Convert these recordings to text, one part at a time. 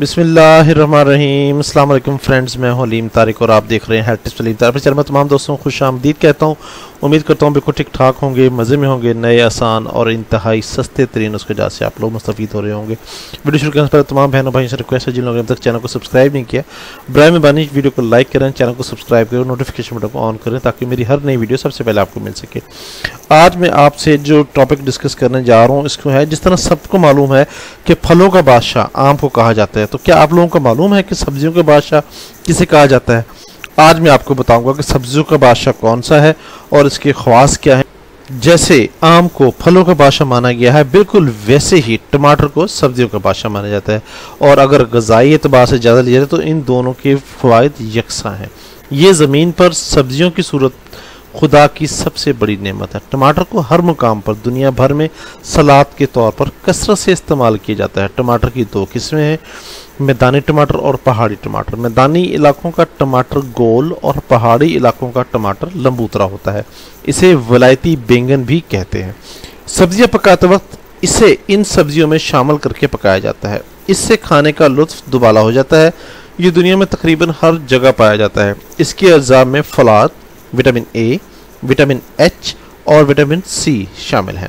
بسم اللہ الرحمن الرحیم۔ السلام علیکم فرینڈز، میں ہوں علیم طارق اور آپ دیکھ رہے ہیں ہیڈ ٹپس علیم طارق۔ چل میں تمام دوستوں کو خوش آمدید کہتا ہوں، امید کرتا ہوں بالکل ٹھیک ٹھاک ہوں گے، مزے میں ہوں گے، نئے، آسان اور انتہائی سستے ترین اس کے جا سے آپ لوگ مستفید ہو رہے ہوں گے۔ ویڈیو شروع کرنے سے پہلے تمام بہنوں بھائی سے ریکویسٹ ہے جن لوگوں نے اب تک چینل کو سبسکرائب نہیں کیا برائے مہربانی ویڈیو کو لائک کریں، چینل کو سبسکرائب کریں نوٹیفیکیشن بٹن کو آن کریں تاکہ میری ہر نئی ویڈیو سب سے پہلے آپ کو مل سکے۔ آج میں آپ سے جو ٹاپک ڈسکس کرنے جا رہا ہوں، اس کو ہے، جس طرح سب کو معلوم ہے کہ پھلوں کا بادشاہ آم کو کہا جاتا ہے تو کیا آپ لوگوں کو معلوم ہے کہ سبزیوں کا بادشاہ کسے کہا جاتا ہے؟ آج میں آپ کو بتاؤں گا کہ سبزیوں کا بادشاہ کون سا ہے اور اس کے خواص کیا ہیں۔ جیسے آم کو پھلوں کا بادشاہ مانا گیا ہے، بالکل ویسے ہی ٹماٹر کو سبزیوں کا بادشاہ مانا جاتا ہے۔ اور اگر غذائی اعتبار سے زیادہ لیا جائے تو ان دونوں کے فوائد یکساں ہیں۔ یہ زمین پر سبزیوں کی صورت خدا کی سب سے بڑی نعمت ہے۔ ٹماٹر کو ہر مقام پر دنیا بھر میں سلاد کے طور پر کثرت سے استعمال کیا جاتا ہے۔ ٹماٹر کی دو قسمیں ہیں، میدانی ٹماٹر اور پہاڑی ٹماٹر۔ میدانی علاقوں کا ٹماٹر گول اور پہاڑی علاقوں کا ٹماٹر لمبوترا ہوتا ہے۔ اسے ولایتی بینگن بھی کہتے ہیں۔ سبزیاں پکاتے وقت اسے ان سبزیوں میں شامل کر کے پکایا جاتا ہے۔ اس سے کھانے کا لطف دوبالا ہو جاتا ہے۔ یہ دنیا میں تقریباً ہر جگہ پایا جاتا ہے۔ اس کے اجزاء میں فلاد وٹامن اے وٹامن ایچ اور وٹامن سی شامل ہیں۔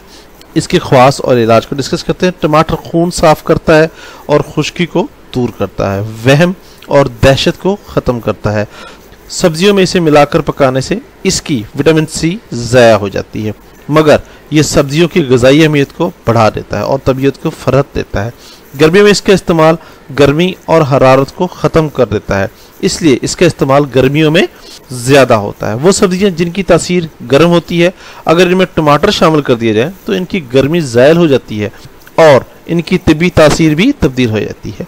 اس کے خواص اور علاج کو ڈسکس کرتے ہیں۔ ٹماٹر خون صاف کرتا ہے اور خشکی کو دور کرتا ہے۔ وہم اور دہشت کو ختم کرتا ہے۔ سبزیوں میں اسے ملا کر پکانے سے اس کی وٹامن سی ضائع ہو جاتی ہے۔ مگر یہ سبزیوں کی غذائی اہمیت کو بڑھا دیتا ہے اور طبیعت کو فرحت دیتا ہے۔ گرمیوں میں اس کا استعمال گرمی اور حرارت کو ختم کر دیتا ہے۔ اس لیے اس کا استعمال گرمیوں میں زیادہ ہوتا ہے۔ وہ سبزیاں جن کی تاثیر گرم ہوتی ہے، اگر ان میں ٹماٹر شامل کر دیا جائے تو ان کی گرمی زائل ہو جاتی ہے اور ان کی طبی تاثیر بھی تبدیل ہو جاتی ہے۔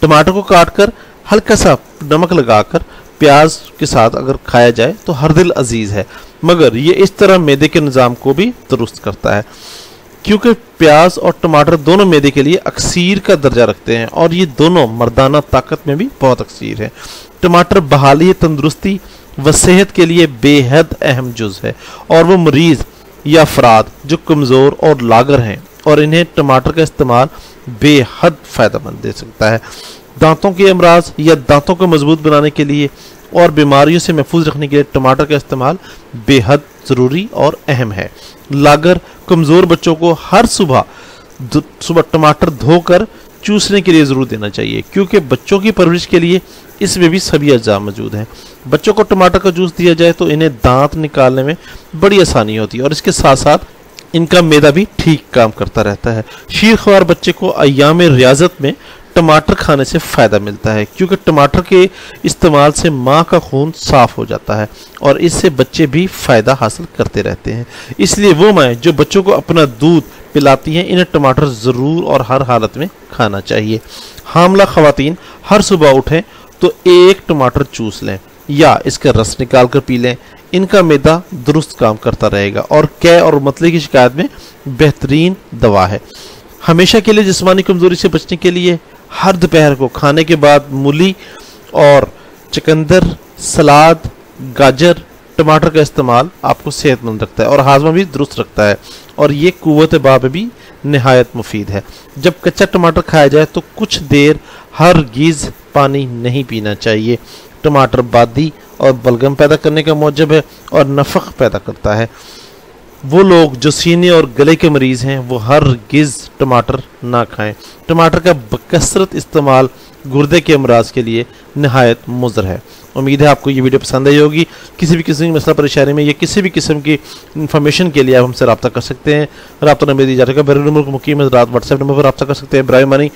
ٹماٹر کو کاٹ کر ہلکا سا نمک لگا کر پیاز کے ساتھ اگر کھایا جائے تو ہر دل عزیز ہے۔ مگر یہ اس طرح میدے کے نظام کو بھی درست کرتا ہے۔ کیونکہ پیاز اور ٹماٹر دونوں میدے کے لیے اکثیر کا درجہ رکھتے ہیں اور یہ دونوں مردانہ طاقت میں بھی بہت اکثیر ہے۔ ٹماٹر بحالی تندرستی و صحت کے لیے بے حد اہم جز ہے اور وہ مریض یا افراد جو کمزور اور لاگر ہیں اور انہیں ٹماٹر کا استعمال بے حد فائدہ مند دے سکتا ہے۔ دانتوں کے امراض یا دانتوں کو مضبوط بنانے کے لیے اور بیماریوں سے محفوظ رکھنے کے لیے ٹماٹر کا استعمال بے حد ضروری اور اہم ہے۔ لاگر کمزور بچوں کو ہر صبح صبح ٹماٹر دھو کر چوسنے کے لیے ضرور دینا چاہیے، کیونکہ بچوں کی پرورش کے لیے اس میں بھی سبھی اجزاء موجود ہیں۔ بچوں کو ٹماٹر کا جوس دیا جائے تو انہیں دانت نکالنے میں بڑی آسانی ہوتی ہے اور اس کے ساتھ ساتھ ان کا میدا بھی ٹھیک کام کرتا رہتا ہے۔ شیر خوار بچے کو ایام ریاضت میں ٹماٹر کھانے سے فائدہ ملتا ہے، کیونکہ ٹماٹر کے استعمال سے ماں کا خون صاف ہو جاتا ہے اور اس سے بچے بھی فائدہ حاصل کرتے رہتے ہیں۔ اس لیے وہ مائیں جو بچوں کو اپنا دودھ پلاتی ہیں، انہیں ٹماٹر ضرور اور ہر حالت میں کھانا چاہیے۔ حاملہ خواتین، ہر صبح اٹھیں تو ایک ٹماٹر چوس لیں یا اس کا رس نکال کر پی لیں۔ ان کا میدہ درست کام کرتا رہے گا اور قے اور مطلع کی شکایت میں بہترین دوا ہے۔ ہمیشہ کے لیے جسمانی کمزوری سے بچنے کے لیے، ہر دوپہر کو کھانے کے بعد مولی اور چکندر، سلاد، گاجر، ٹماٹر کا استعمال آپ کو صحت مند رکھتا ہے اور ہاضمہ بھی درست رکھتا ہے اور یہ قوت باب بھی نہایت مفید ہے۔ جب کچا ٹماٹر کھایا جائے تو کچھ دیر ہر گیز پانی نہیں پینا چاہیے۔ ٹماٹر بادی اور بلگم پیدا کرنے کا موجب ہے اور نفق پیدا کرتا ہے۔ وہ لوگ جو سینے اور گلے کے مریض ہیں، وہ ہر گز ٹماٹر نہ کھائیں۔ ٹماٹر کا بکثرت استعمال گردے کے امراض کے لیے نہایت مضر ہے۔ امید ہے آپ کو یہ ویڈیو پسند آئی ہوگی۔ کسی بھی قسم کی مسئلہ پریشانی میں یا کسی بھی قسم کی انفارمیشن کے لیے آپ ہم سے رابطہ کر سکتے ہیں۔ رابطہ نمبر دی جا رہا ہے بیرون نمبر کو مقیم رات واٹس ایپ نمبر پر رابطہ کر سکتے ہیں۔ برائے مانی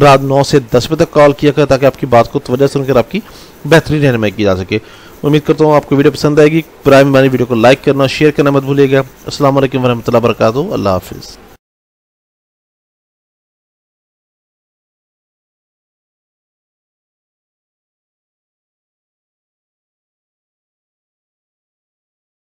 رات نو سے دس بجے تک کال کیا کر تاکہ آپ کی بات کو توجہ سن کر آپ کی بہترین رہنمائی کی جا سکے۔ امید کرتا ہوں آپ کو ویڈیو پسند آئے گی۔ برائے مہربانی ویڈیو کو لائک کرنا، شیئر کرنا مت بھولیے گا۔ السلام علیکم ورحمۃ اللہ وبرکاتہ۔ اللہ حافظ۔